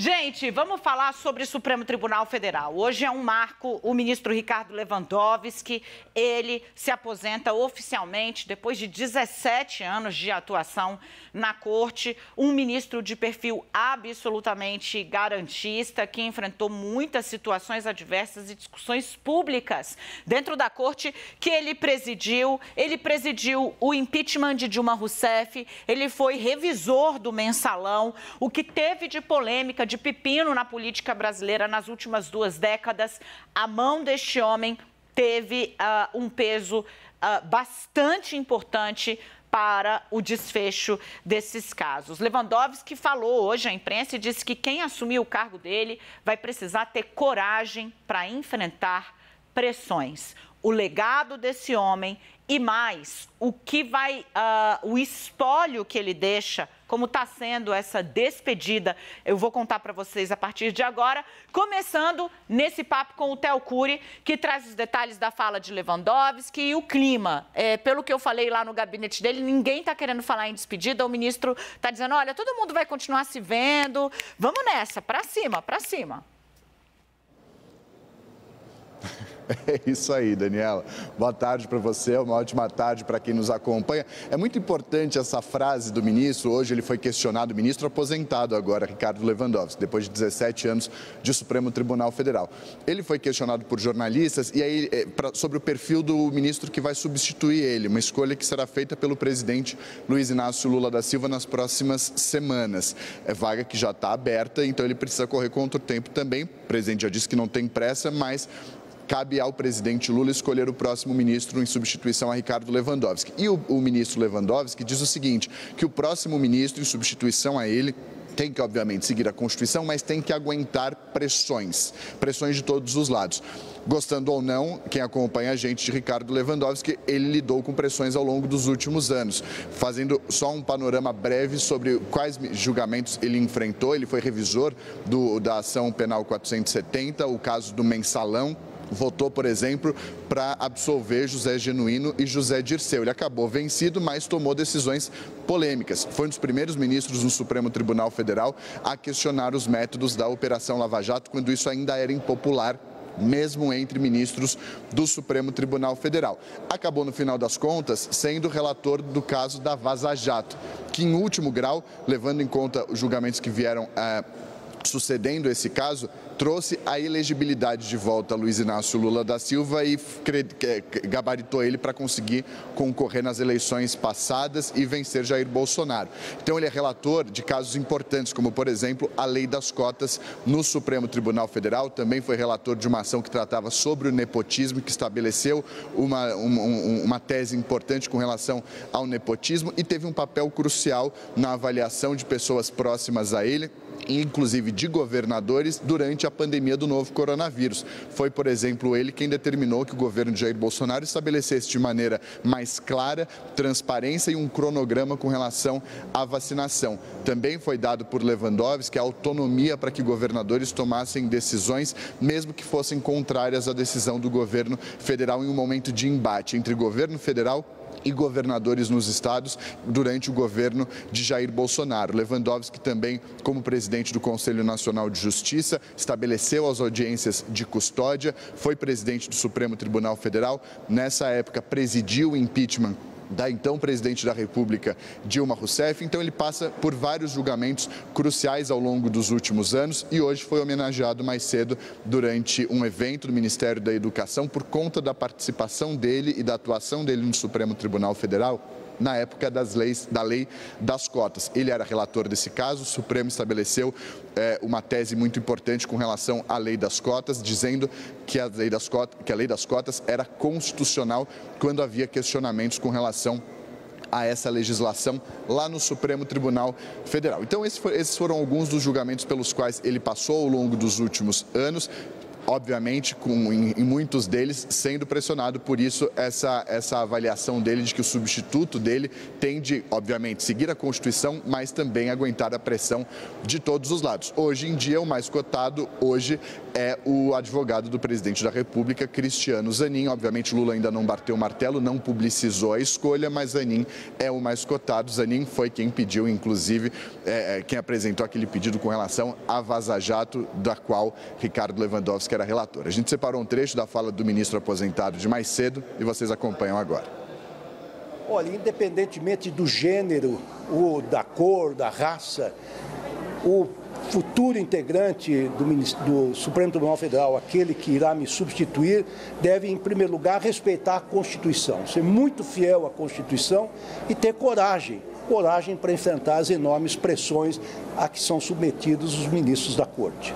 Gente, vamos falar sobre o Supremo Tribunal Federal. Hoje é um marco. O ministro Ricardo Lewandowski, ele se aposenta oficialmente depois de 17 anos de atuação na corte. Um ministro de perfil absolutamente garantista, que enfrentou muitas situações adversas e discussões públicas dentro da corte que ele presidiu. Ele presidiu o impeachment de Dilma Rousseff, ele foi revisor do mensalão, o que teve de polêmica de pepino na política brasileira nas últimas duas décadas. A mão deste homem teve uh, um peso uh, bastante importante para o desfecho desses casos. Lewandowski falou hoje à imprensa e disse que quem assumir o cargo dele vai precisar ter coragem para enfrentar pressões. O legado desse homem e mais, o que vai, uh, o espólio que ele deixa, como está sendo essa despedida, eu vou contar para vocês a partir de agora, começando nesse papo com o Theo Cury, que traz os detalhes da fala de Lewandowski e o clima. É, pelo que eu falei lá no gabinete dele, ninguém está querendo falar em despedida, o ministro está dizendo, olha, todo mundo vai continuar se vendo, vamos nessa, para cima, para cima. É isso aí, Daniela. Boa tarde para você, uma ótima tarde para quem nos acompanha. É muito importante essa frase do ministro. Hoje ele foi questionado, ministro aposentado agora, Ricardo Lewandowski, depois de 17 anos de Supremo Tribunal Federal. Ele foi questionado por jornalistas e aí pra, sobre o perfil do ministro que vai substituir ele, uma escolha que será feita pelo presidente Luiz Inácio Lula da Silva nas próximas semanas. É vaga que já está aberta, então ele precisa correr contra o tempo também. O presidente já disse que não tem pressa, mas cabe ao presidente Lula escolher o próximo ministro em substituição a Ricardo Lewandowski. E o, o ministro Lewandowski diz o seguinte, que o próximo ministro em substituição a ele tem que, obviamente, seguir a Constituição, mas tem que aguentar pressões, pressões de todos os lados. Gostando ou não, quem acompanha a gente de Ricardo Lewandowski, ele lidou com pressões ao longo dos últimos anos. Fazendo só um panorama breve sobre quais julgamentos ele enfrentou, ele foi revisor do, da ação penal 470, o caso do mensalão, votou, por exemplo, para absolver José Genuíno e José Dirceu. Ele acabou vencido, mas tomou decisões polêmicas. Foi um dos primeiros ministros no Supremo Tribunal Federal a questionar os métodos da Operação Lava Jato, quando isso ainda era impopular mesmo entre ministros do Supremo Tribunal Federal. Acabou, no final das contas, sendo relator do caso da Vaza Jato, que, em último grau, levando em conta os julgamentos que vieram. Eh, sucedendo esse caso, trouxe a elegibilidade de volta a Luiz Inácio Lula da Silva e gabaritou ele para conseguir concorrer nas eleições passadas e vencer Jair Bolsonaro. Então ele é relator de casos importantes, como por exemplo a lei das cotas no Supremo Tribunal Federal, também foi relator de uma ação que tratava sobre o nepotismo, que estabeleceu uma, uma, uma tese importante com relação ao nepotismo e teve um papel crucial na avaliação de pessoas próximas a ele inclusive de governadores, durante a pandemia do novo coronavírus. Foi, por exemplo, ele quem determinou que o governo de Jair Bolsonaro estabelecesse de maneira mais clara transparência e um cronograma com relação à vacinação. Também foi dado por Lewandowski a autonomia para que governadores tomassem decisões, mesmo que fossem contrárias à decisão do governo federal em um momento de embate entre governo federal e governadores nos estados durante o governo de Jair Bolsonaro. Lewandowski também, como presidente do Conselho Nacional de Justiça, estabeleceu as audiências de custódia, foi presidente do Supremo Tribunal Federal, nessa época presidiu o impeachment da então presidente da República, Dilma Rousseff. Então, ele passa por vários julgamentos cruciais ao longo dos últimos anos e hoje foi homenageado mais cedo durante um evento do Ministério da Educação por conta da participação dele e da atuação dele no Supremo Tribunal Federal na época das leis, da lei das cotas. Ele era relator desse caso, o Supremo estabeleceu é, uma tese muito importante com relação à lei das cotas, dizendo que a lei das cotas, que a lei das cotas era constitucional quando havia questionamentos com relação a essa legislação lá no Supremo Tribunal Federal. Então, esses foram alguns dos julgamentos pelos quais ele passou ao longo dos últimos anos obviamente, com, em, em, muitos deles sendo pressionado, por isso essa, essa avaliação dele de que o substituto dele tem de, obviamente, seguir a Constituição, mas também aguentar a pressão de todos os lados. Hoje em dia, o mais cotado hoje é o advogado do presidente da República, Cristiano Zanin. Obviamente, Lula ainda não bateu o martelo, não publicizou a escolha, mas Zanin é o mais cotado. Zanin foi quem pediu, inclusive, é, é quem apresentou aquele pedido com relação à Vaza Jato, da qual Ricardo Lewandowski era relator. A gente separou um trecho da fala do ministro aposentado de mais cedo e vocês acompanham agora. Olha, independentemente do gênero, da cor, da raça, o futuro integrante do, do, Supremo Tribunal Federal, aquele que irá me substituir, deve, em primeiro lugar, respeitar a Constituição, ser muito fiel à Constituição e ter coragem coragem para enfrentar as enormes pressões a que são submetidos os ministros da Corte.